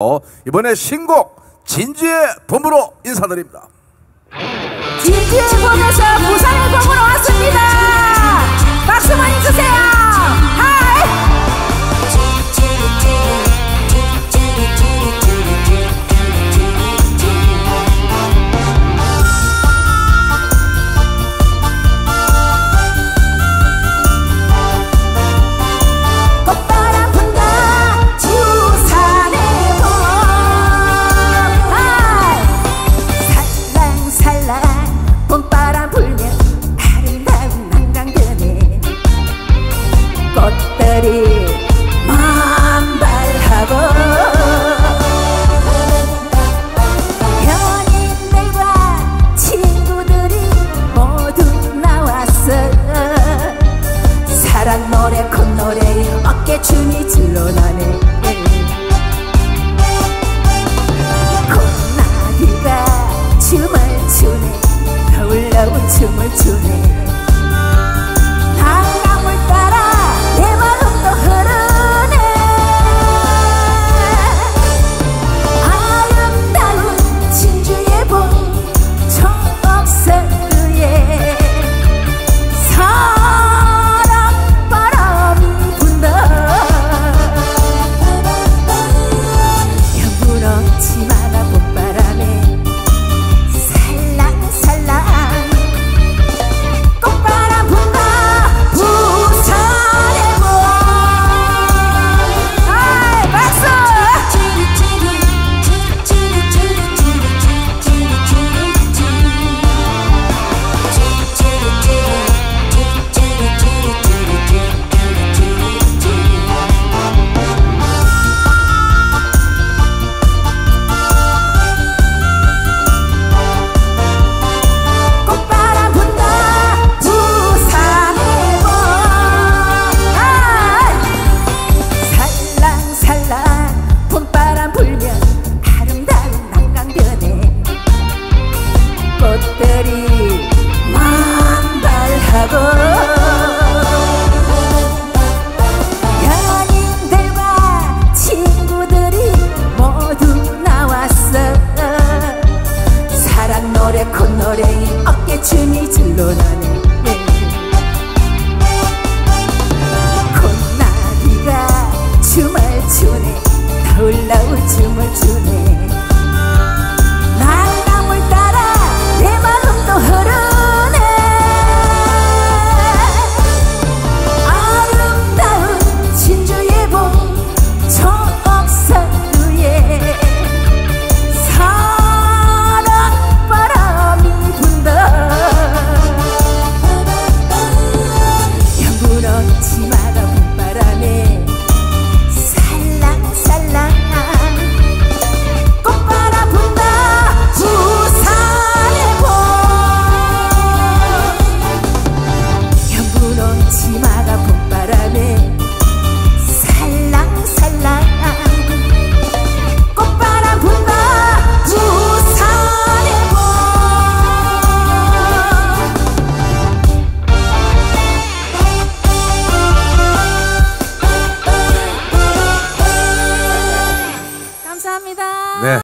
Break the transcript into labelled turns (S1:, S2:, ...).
S1: 어, 이번에 신곡 진주의 봄으로 인사드립니다.
S2: 진주의 봄에서 부산의 봄으로 함께 춤이 질러나네. 콧나비가 춤을 추네. 나올나올 춤을 추네. 물러나네. 콧나비가 춤을 추네 다 올라오 춤을 추네.